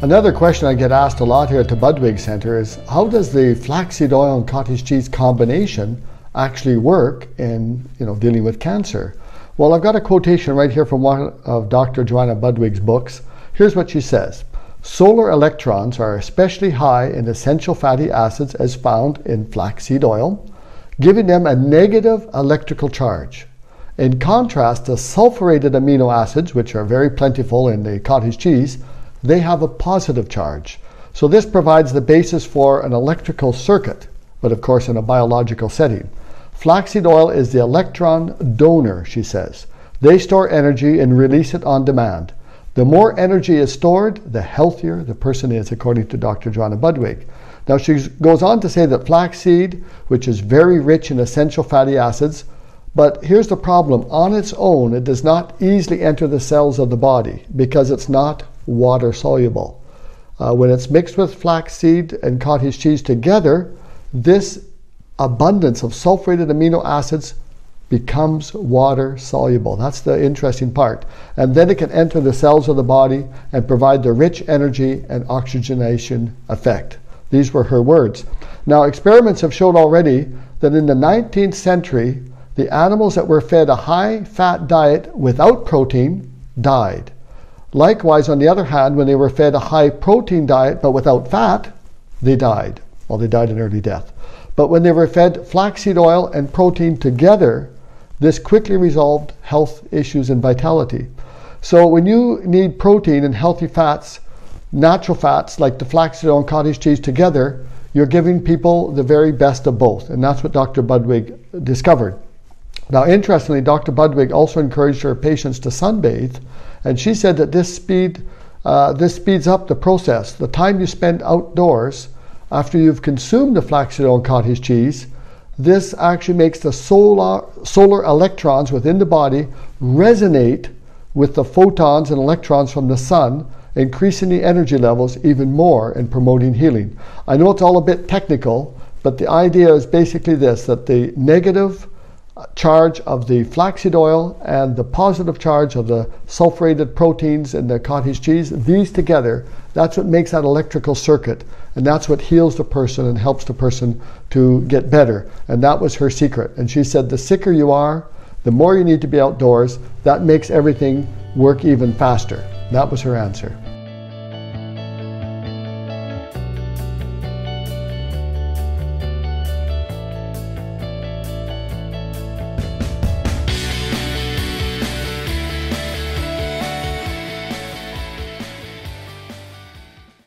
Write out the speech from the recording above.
Another question I get asked a lot here at the Budwig Center is how does the flaxseed oil and cottage cheese combination actually work in you know dealing with cancer? Well, I've got a quotation right here from one of Dr. Johanna Budwig's books. Here's what she says. Solar electrons are especially high in essential fatty acids as found in flaxseed oil, giving them a negative electrical charge. In contrast, the sulfurated amino acids, which are very plentiful in the cottage cheese, they have a positive charge. So this provides the basis for an electrical circuit, but of course in a biological setting. Flaxseed oil is the electron donor, she says. They store energy and release it on demand. The more energy is stored, the healthier the person is, according to Dr. Johanna Budwig. Now, she goes on to say that flaxseed, which is very rich in essential fatty acids, but here's the problem on its own, it does not easily enter the cells of the body because it's not water soluble. Uh, when it's mixed with flaxseed and cottage cheese together, this abundance of sulfurated amino acids becomes water soluble. That's the interesting part. And then it can enter the cells of the body and provide the rich energy and oxygenation effect. These were her words. Now, experiments have shown already that in the 19th century, the animals that were fed a high fat diet without protein died. Likewise, on the other hand, when they were fed a high protein diet but without fat, they died. Well, they died an early death. But when they were fed flaxseed oil and protein together, this quickly resolved health issues and vitality. So when you need protein and healthy fats, natural fats like the flaxseed oil and cottage cheese together, you're giving people the very best of both. And that's what Dr. Budwig discovered. Now, interestingly, Dr. Budwig also encouraged her patients to sunbathe and she said that this speed, uh, this speeds up the process. The time you spend outdoors after you've consumed the flaxseed oil and cottage cheese, this actually makes the solar, solar electrons within the body resonate with the photons and electrons from the sun, increasing the energy levels even more and promoting healing. I know it's all a bit technical, but the idea is basically this that the negative charge of the flaxseed oil and the positive charge of the sulfurated proteins in the cottage cheese, these together, that's what makes that electrical circuit. And that's what heals the person and helps the person to get better. And that was her secret. And she said, the sicker you are, the more you need to be outdoors, that makes everything work even faster. That was her answer.